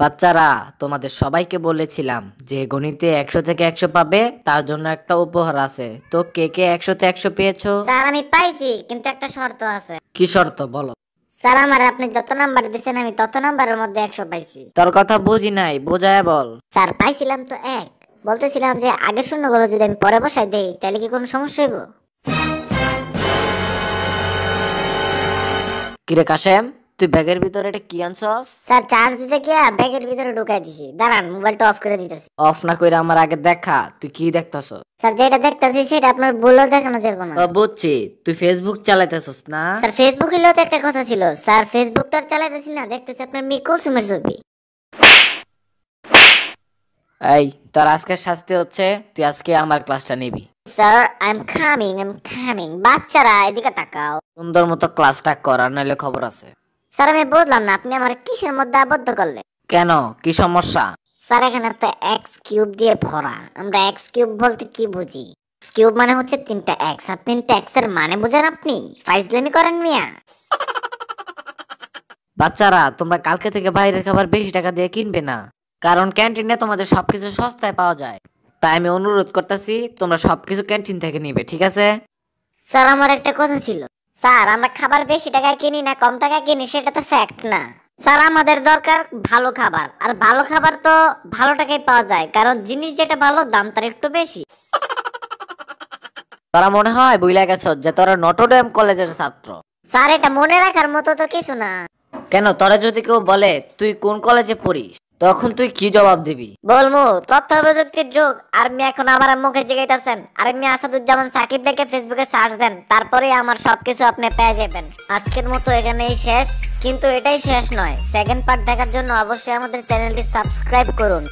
বাচ্চারা তোমাদের সবাইকে বলেছিলাম যে গণিতে একশো থেকে একশো পাবে তার জন্য একটা উপহার আছে। তো কে কে একশোতে একশো পেয়েছ? স্যার আমি পাইছি কিন্তু একটা শর্ত আছে। কি শর্ত? বলো। স্যার আমার আপনি যত নাম্বার দিচ্ছেন আমি তত নাম্বারের মধ্যে একশো পাইছি। তোর কথা বুঝি নাই বোঝায় বল। স্যার পাইছিলাম তো এক। বলতেছিলাম যে আগের শূন্যগুলো যদি আমি পরে বসাই দেই তাহলে কি কোনো সমস্যা হইব? কিরে কাশেম? তুই ব্যাগের ভিতরে এটা কি আনছস? স্যার চার্জ দিতে গিয়ে ব্যাগের ভিতরে ঢুকাই দিছি। দাঁড়ান মোবাইলটা অফ করে দিতেছি। অফ না কইরা আমার আগে দেখা তুই কি দেখতাছ স্যার যেটা দেখতেছি সেটা আপনার ভুলও দেখানো যাবে না। ও বুঝছি। তুই ফেসবুক চালাইতেছস না? স্যার ফেসবুক হলেও তো একটা কথা ছিল। স্যার ফেসবুক তো আর চালাইতেছি না দেখতেছি আপনার মিকুল সুমের ছবি। এই তোর আজকে শাস্তি হচ্ছে তুই আজকে আমার ক্লাসটা নিবি। Sir I am coming I am coming বাচ্চারা এদিকে তাকাও। সুন্দর মতো ক্লাসটা কর আর নাহলে খবর আছে। স্যার আমি বুঝলাম না আপনি আমার কিসের মধ্যে আবদ্ধ করলেন? কেন? কি সমস্যা? স্যার এখানে তো এক্স কিউব দিয়ে ভরা। আমরা এক্স কিউব বলতে কি বুঝি? কিউব মানে হচ্ছে তিনটা এক্স আর তিনটা এক্সের মানে বুঝেন আপনি? ফাইজলামি করেন মিয়া। বাচ্চারা তোমরা কালকে থেকে বাইরের খাবার বেশি টাকা দিয়ে কিনবে না। কারণ ক্যান্টিনে তোমাদের সবকিছু সস্তায় পাওয়া যায়। তাই আমি অনুরোধ করতেছি তোমরা সবকিছু ক্যান্টিন থেকে নিবে ঠিক আছে? স্যার আমার একটা কথা ছিল। স্যার আমরা খাবার বেশি টাকায় কিনি না কম টাকায় কিনি সেটা তো ফ্যাক্ট না। স্যার আমাদের দরকার ভালো খাবার। আর ভালো খাবার তো ভালো টাকায় পাওয়া যায় কারণ জিনিস যেটা ভালো দাম তার একটু বেশি। তারা মনে হয় বুঝলে গেছ যে তোরা নটরডেম কলেজের ছাত্র। স্যার এটা মনে রাখার মতো তো কিছু না। কেন? তোরা যদি কেউ বলে তুই কোন কলেজে পড়িস? তখন তুই কি জবাব দিবি? বলমু তথ্য প্রযুক্তির যুগ, আর মি এখন আমার মুখে জিগাইতেছেন। আর মি আসাদুজ্জামান সাকিব লিখে ফেসবুকে সার্চ দেন তারপরে আমার সবকিছু আপনি পেয়ে যাবেন। আজকের মতো এখানেই শেষ, কিন্তু এটাই শেষ নয়। সেকেন্ড পার্ট দেখার জন্য অবশ্যই আমাদের চ্যানেলটি সাবস্ক্রাইব করুন.